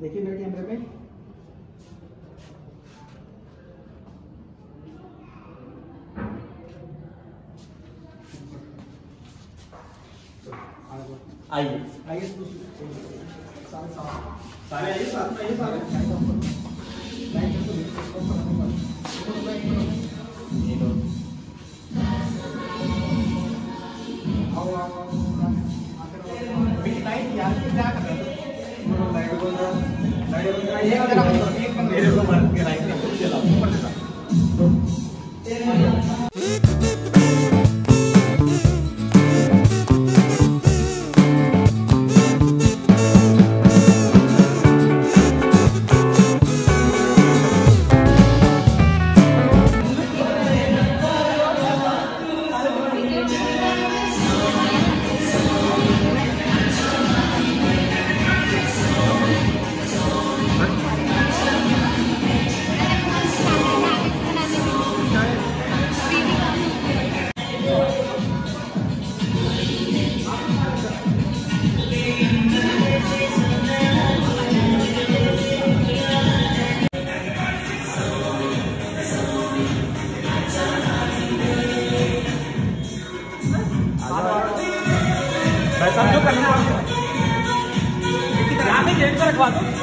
देखिए मेरे कैमरे में। आइए। आइए सारे सारे। आइए साथ में आइए सारे। आओ आओ। मेरे को जो करना यहाँ पे रखवा दो।